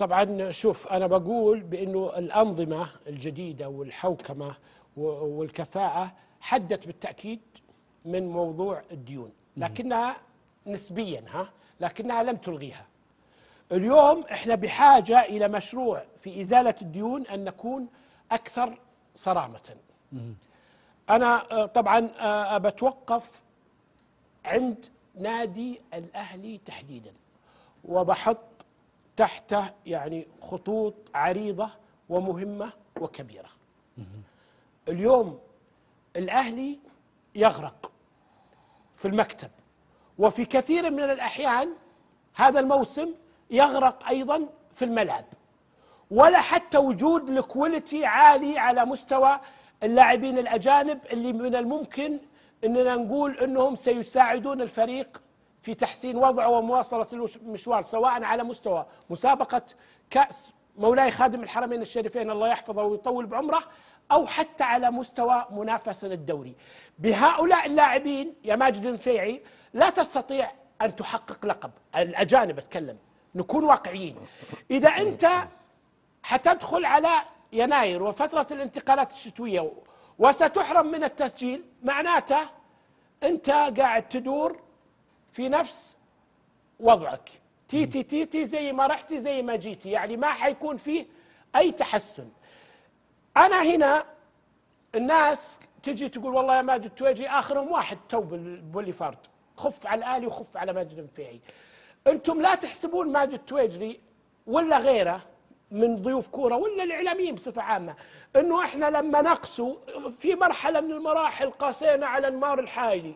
طبعا شوف أنا بقول بإنه الأنظمة الجديدة والحوكمة والكفاءة حدت بالتأكيد من موضوع الديون لكنها نسبيا ها؟ لكنها لم تلغيها. اليوم إحنا بحاجة إلى مشروع في إزالة الديون أن نكون أكثر صرامة. أنا آه، طبعا آه، بتوقف عند نادي الأهلي تحديدا وبحط تحته يعني خطوط عريضة ومهمة وكبيرة. اليوم الأهلي يغرق في المكتب وفي كثير من الأحيان هذا الموسم يغرق أيضا في الملعب. ولا حتى وجود لكواليتي عالي على مستوى اللاعبين الأجانب اللي من الممكن إننا نقول إنهم سيساعدون الفريق في تحسين وضعه ومواصلة المشوار سواء على مستوى مسابقة كأس مولاي خادم الحرمين الشريفين الله يحفظه ويطول بعمره أو حتى على مستوى منافسة للدوري. بهؤلاء اللاعبين يا ماجد النفيعي لا تستطيع أن تحقق لقب، الأجانب أتكلم، نكون واقعيين. إذا أنت حتدخل على يناير وفترة الانتقالات الشتوية وستحرم من التسجيل معناته أنت قاعد تدور في نفس وضعك. تيتي تيتي زي ما رحتي زي ما جيتي يعني ما حيكون فيه أي تحسن. أنا هنا الناس تجي تقول والله يا ماجد تويجي آخرهم واحد تو بال- بوليفارد. خف على الآلي وخف على ماجد النفيعي أنتم لا تحسبون ماجد تويجري ولا غيره من ضيوف كورة ولا الإعلاميين بصفة عامة. إنه إحنا لما نقسو في مرحلة من المراحل قاسينا على انمار الحايلي.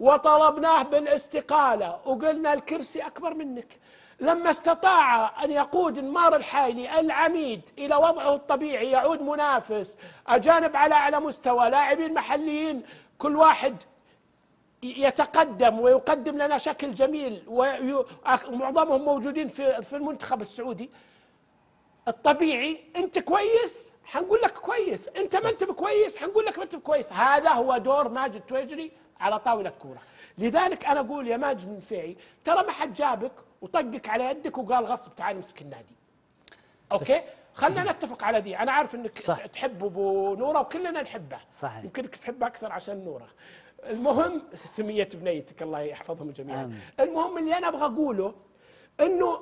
وطلبناه بالاستقالة وقلنا الكرسي أكبر منك. لما استطاع أن يقود انمار الحايلي العميد إلى وضعه الطبيعي يعود منافس أجانب على أعلى مستوى لاعبين محليين كل واحد يتقدم ويقدم لنا شكل جميل ومعظمهم موجودين في في المنتخب السعودي. الطبيعي أنت كويس؟ حنقول لك كويس. أنت ما أنت بكويس؟ حنقول لك ما أنت بكويس. هذا هو دور ماجد تويجري على طاولة كورة. لذلك أنا أقول يا ماجد النفيعي ترى ما حد جابك وطقك على يدك وقال غصب تعال امسك النادي. أوكي؟ خلينا نتفق على ذي أنا عارف إنك صح. تحب أبو نورة وكلنا نحبه. صحيح. يمكنك تحبه أكثر عشان نورة. المهم سمية بنيتك الله يحفظهم جميعا. آمين. المهم اللي أنا أبغى أقوله إنه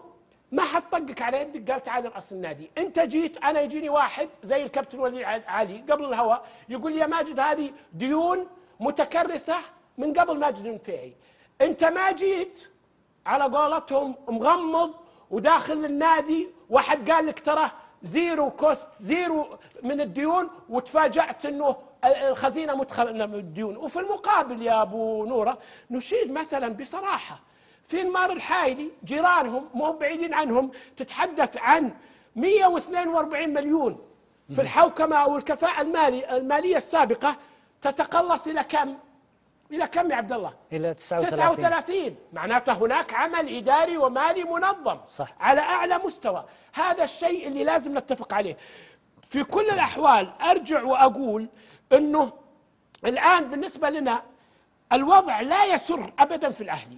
ما حد طقك على يدك قال تعال رأس النادي. أنت جيت أنا يجيني واحد زي الكابتن ولي علي قبل الهواء يقول لي يا ماجد هذه ديون متكرسة من قبل ماجد النفيعي أنت ما جيت على قولتهم مغمض وداخل النادي واحد قال لك ترى zero cost zero من الديون وتفاجأت إنه الخزينة مدخلة من الديون. وفي المقابل يا أبو نورة نشيد مثلا بصراحة. في انمار الحايلي جيرانهم مو بعيدين عنهم تتحدث عن 142 مليون في الحوكمة أو الكفاءة المالي المالية السابقة. تتقلص إلى كم؟ إلى كم يا عبد الله؟ إلى 39 39 معناته هناك عمل إداري ومالي منظم صح. على أعلى مستوى هذا الشيء اللي لازم نتفق عليه في كل الأحوال أرجع وأقول إنه الآن بالنسبة لنا الوضع لا يسر ابدا في الأهلي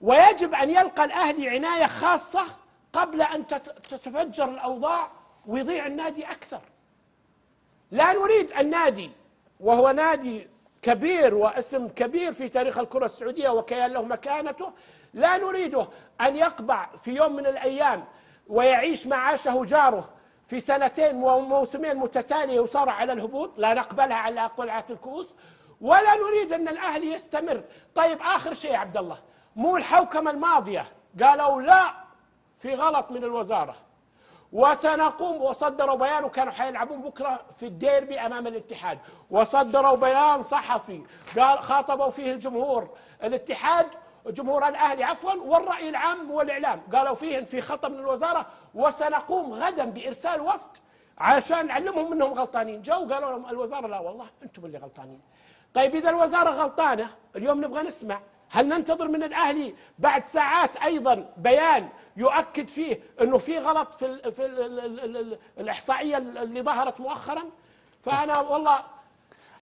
ويجب أن يلقى الأهلي عناية خاصة قبل تت- تتفجر الأوضاع ويضيع النادي أكثر لا نريد النادي وهو نادي كبير واسم كبير في تاريخ الكرة السعودية وكيان له مكانته. لا نريده أن يقبع في يوم من الأيام ويعيش معاشه جاره في سنتين وموسمين متتالية وصار على الهبوط. لا نقبلها على قلعة الكؤوس. ولا نريد أن الأهلي يستمر. طيب آخر شيء عبد الله مو الحوكمة الماضية؟ قالوا لا في غلط من الوزارة. وسنقوم وصدروا بيان وكانوا حيلعبون بكرة في الديربي أمام الاتحاد. وصدروا بيان صحفي قال خاطبوا فيه الجمهور الاتحاد جمهور الأهلي عفوا والرأي العام والإعلام. قالوا فيه في خطأ من الوزارة وسنقوم غدا بإرسال وفد عشان نعلمهم إنهم غلطانين. جو قالوا لهم الوزارة لا والله أنتم اللي غلطانين. طيب إذا الوزارة غلطانة اليوم نبغى نسمع هل ننتظر من الأهلي بعد ساعات أيضا بيان يؤكد فيه إنه في غلط في ال في ال ال ال ال الإحصائية اللي ظهرت مؤخرا؟ فأنا والله